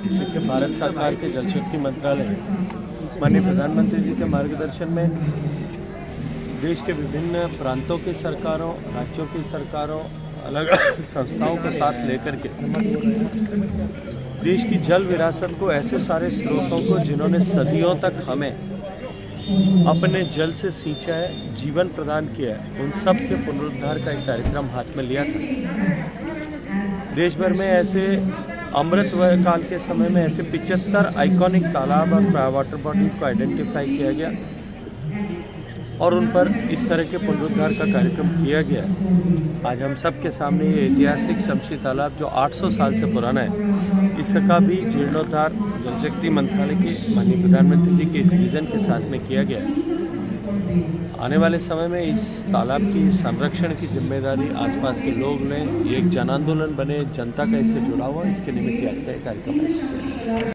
जैसे कि भारत सरकार के जल शक्ति मंत्रालय, माननीय प्रधानमंत्री जी के मार्गदर्शन में देश के विभिन्न प्रांतों की सरकारों, राज्यों की सरकारों अलग संस्थाओं को साथ लेकर के देश की जल विरासत को ऐसे सारे स्रोतों को जिन्होंने सदियों तक हमें अपने जल से सींचा है, जीवन प्रदान किया है, उन सब के पुनरुद्धार का एक कार्यक्रम हाथ में लिया था। देश भर में ऐसे अमृत काल के समय में ऐसे पिचहत्तर आइकॉनिक तालाब और वाटर बॉडीज को आइडेंटिफाई किया गया और उन पर इस तरह के पुनरुद्धार का कार्यक्रम किया गया आज हम सब के सामने ये ऐतिहासिक शमशी तालाब जो 800 साल से पुराना है, इसका भी जीर्णोद्धार जल शक्ति मंत्रालय के माननीय प्रधानमंत्री जी के इस विजन के साथ में किया गया आने वाले समय में इस तालाब की संरक्षण की ज़िम्मेदारी आसपास के लोग लें। ये एक जन आंदोलन बने, जनता का इससे जुड़ा हुआ, इसके निमित्त आज का एक कार्यक्रम है।